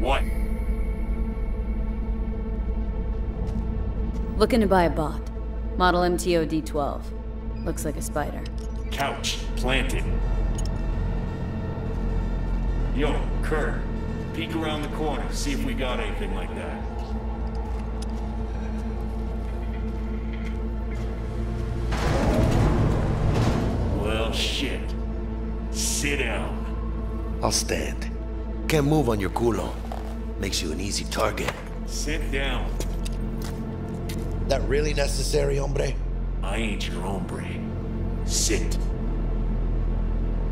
What? Looking to buy a bot. Model MTOD 12. Looks like a spider. Couch planted. Yo, Kerr, Peek around the corner, see if we got anything like that. Well, shit. Sit down. I'll stand. Can't move on your culo. Makes you an easy target. Sit down. That really necessary, hombre? I ain't your hombre. Sit.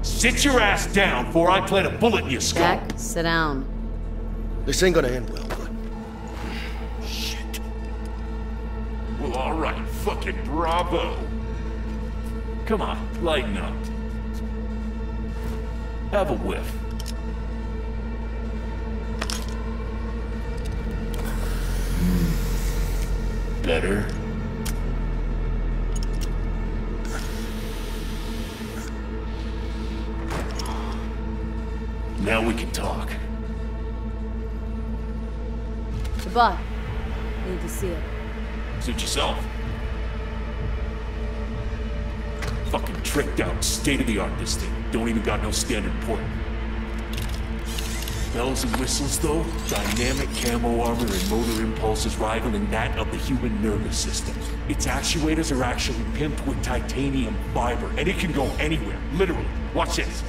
Sit your ass down before I plant a bullet in your skull. Jack, sit down. This ain't gonna end well, but... Shit. Well, alright, fucking bravo. Come on, lighten up. Have a whiff. Better. Now we can talk. The bot. Need to see it. Suit yourself. Fucking tricked out, state-of-the-art this thing. Don't even got no standard port. Bells and whistles though, dynamic camo armor and motor impulses rivaling that of the human nervous system. Its actuators are actually pimped with titanium fiber, and it can go anywhere, literally. Watch this.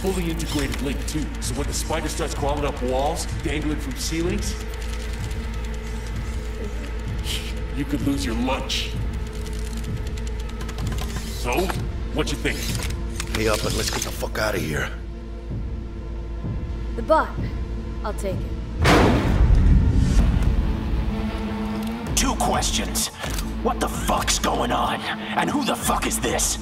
Fully integrated link too, so when the spider starts crawling up walls, dangling from ceilings, you could lose your lunch. So, what you think? Pay up and let's get the fuck out of here. The bot. I'll take it. Two questions. What the fuck's going on? And who the fuck is this?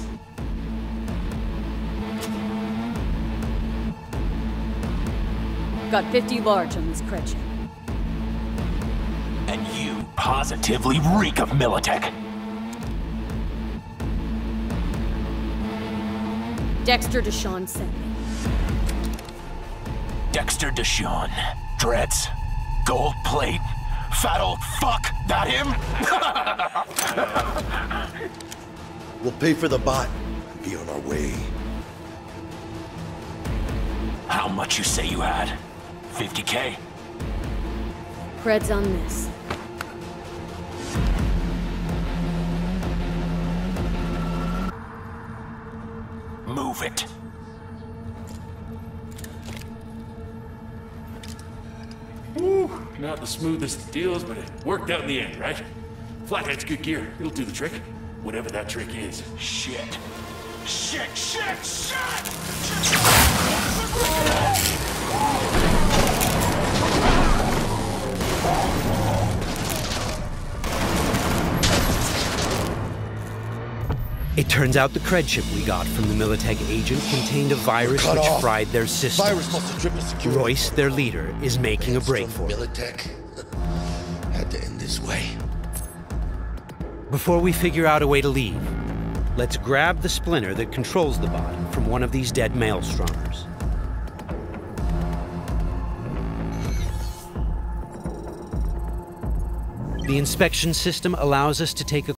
Got 50 large on this cred chip. And you positively reek of Militech. Dexter DeShawn sent me. Dexter DeShawn. Dreads. Gold plate. Fat old fuck. That him? We'll pay for the bot and be on our way. How much you say you had? 50k? Creds on this. Move it. Not the smoothest deals, but it worked out in the end, right? Flathead's good gear. It'll do the trick. Whatever that trick is. Shit. Shit, shit, shit! It turns out the cred chip we got from the Militech agent contained a virus Cut which off. fried their system. Virus must have tripped security. Royce, their leader, is making a break for it. Militech. Had to end this way. Before we figure out a way to leave, let's grab the splinter that controls the bot from one of these dead maelstromers. The inspection system allows us to take a